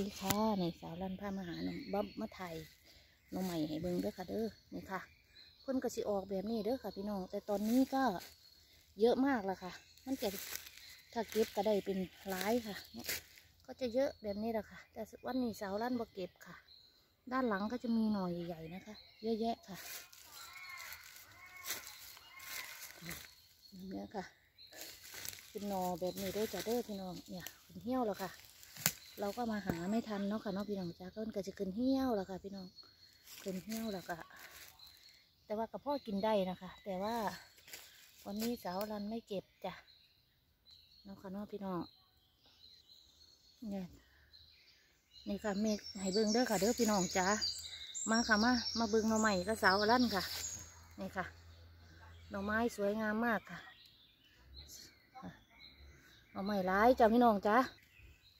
ดีค่ะในสาวรันพามาหาหนมบ๊อบมาไทยน้องใหม่ให้เบิ่งเด้อค่ะเด้อนี่ค่ะเพิ่นก็สิออกแบบนี้เด้อค่ะพี่น้อง แต่ตอนนี้ก็เยอะมากแล้วค่ะ มันจะถ้าเก็บก็ได้เป็นหลายค่ะเนี่ยก็จะเยอะแบบนี้แหละค่ะ แต่วันนี้สาวรันบ่เก็บค่ะ ด้านหลังก็จะมีหน่อยใหญ่ๆนะคะ เยอะแยะค่ะนี่ค่ะเป็นหนอแบบนี้เด้อจ้ะเด้อพี่น้องเนี่ยเป็นเหี้ยวแล้วค่ะ เราก็มาหาไม่ทันเนาะค่ะเนาะพี่น้องจ้าก็ก็จะขึ้นเหี้ยวแล้วค่ะ พี่น้องขึ้นเหี้ยวแล้วก็แต่ว่ากับพ่อกินได้นะคะ แต่ว่าวันนี้สาวรันไม่เก็บจ้ะเนาะค่ะเนาะพี่น้องเนี่ยนี่ค่ะเมฆให้เบิ้งเด้อค่ะเด้อพี่น้องจ้ามาค่ะมามาเบิ้งหน่อใหม่ก็สาวรันค่ะนี่ค่ะหน่อไม้สวยงามมากค่ะหน่อไม้ร้ายจ้าพี่น้องจ้า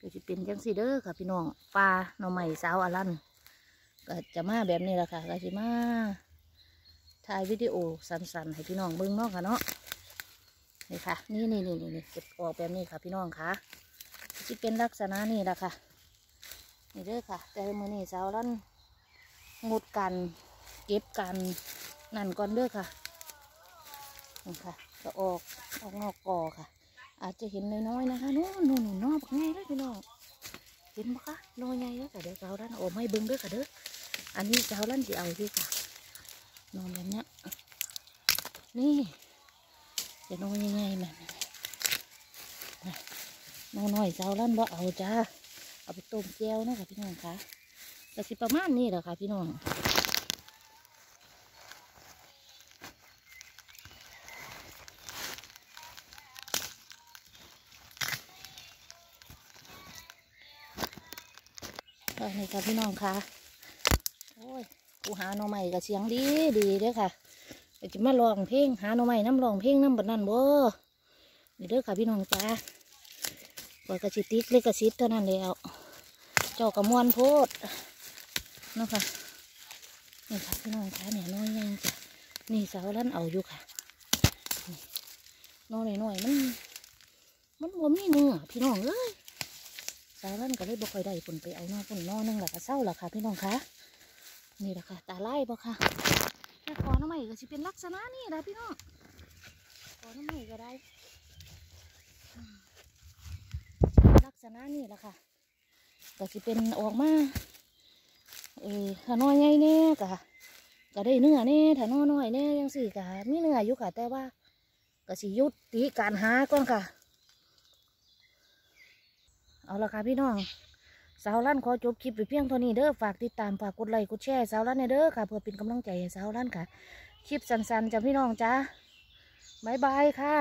ก็จะเป็นจังสีเด้อค่ะ พี่น้องปลาหน่อใหม่สาวอลันก็จะมาแบบนี้แหละค่ะก็จะมาถ่ายวิดีโอสั้นๆให้พี่น้องเบิ่งเนาะค่ะเนาะนี่ค่ะ นี่นี่นี่นี่เก็บออกแบบนี้ค่ะ พี่น้องค่ะจะเป็นลักษณะนี้แหละค่ะ นี่เด้อค่ะ แต่มื่อนี้สาวอลันงดกันเก็บกันนั่นก่อนเด้อค่ะนี่ค่ะก็ออกออกนอกกอค่ะ อาจจะเห็นน้อยๆนะคะนู่นนู่นนอบักไงเลยพี่น้องเห็นปะคะน้อยไงแล้วแต่เดี๋ยวสาวด้านโอ้ไม่เบิ้งด้วยค่ะเด้ออันนี้สาวด้านจะเอาที่ค่ะนอนแบบนี้นี่จะน้อยยังไงแบบนี้น้อยน้อยสาวด้านบ่เอาจ้าเอาไปต้มแก้วนะคะพี่น้องคะแต่สิประมาณนี้แหละค่ะพี่น้อง เออนี่ค่ะพี่น้องค่ะโอ้ยกูหาหน่อใหม่กับเสียงดีดีเด้อค่ะเดี๋ยวจะมาลองเพลงหาหน่อใหม่น้ำลองเพลงน้ำบนนั่นบ่นี่เด้อค่ะพี่น้องจ้าปล่อยกระสิติกเล็กกระสิทเท่านั้นแล้วเจ้ากระมวนโพดนาะค่ะนี่ค่ะพี่น้องค่ะเนี่ยน้อยยังจ้ะนี่สาวลั่นเอาอยู่ค่ะน้อยหน่อยมัน มันบ่มีเนื้อพี่น้องเอ้ยาวนั่นก็เลยบ่ค่อยได้ผลไปเอานอผลนอนึงแหละก็เศร้าแหละค่ะ พี่น้องคะนี่แหละค่ะตาไล่บ่ค่ะแต่ขอน้ำใหม่ก็สิเป็นลักษณะนี้แหละพี่น้องขอน้ำใหม่ก็ได้ ลักษณะนี้แหละค่ะก็สิเป็นออกมาเออถ้าน้อยใหญ่แน่ก็ก็ได้เนื้อแน่ถ้าน้อยน้อยแน่ยังสี่ก็มีเนื้ออยู่ค่ะแต่ว่าก็สิยุติการหาก่อนค่ะ เอาละค่ะพี่น้องสาวลั่นขอจบคลิปไปเพียงเท่านี้เด้อฝากติดตามฝากกดไลค์กดแชร์สาวลั่นในเด้อค่ะ เพื่อเป็นกำลังใจให้สาวลั่นค่ะ คลิปสั้นๆจ้ะพี่น้องจ้าบายบายค่ะ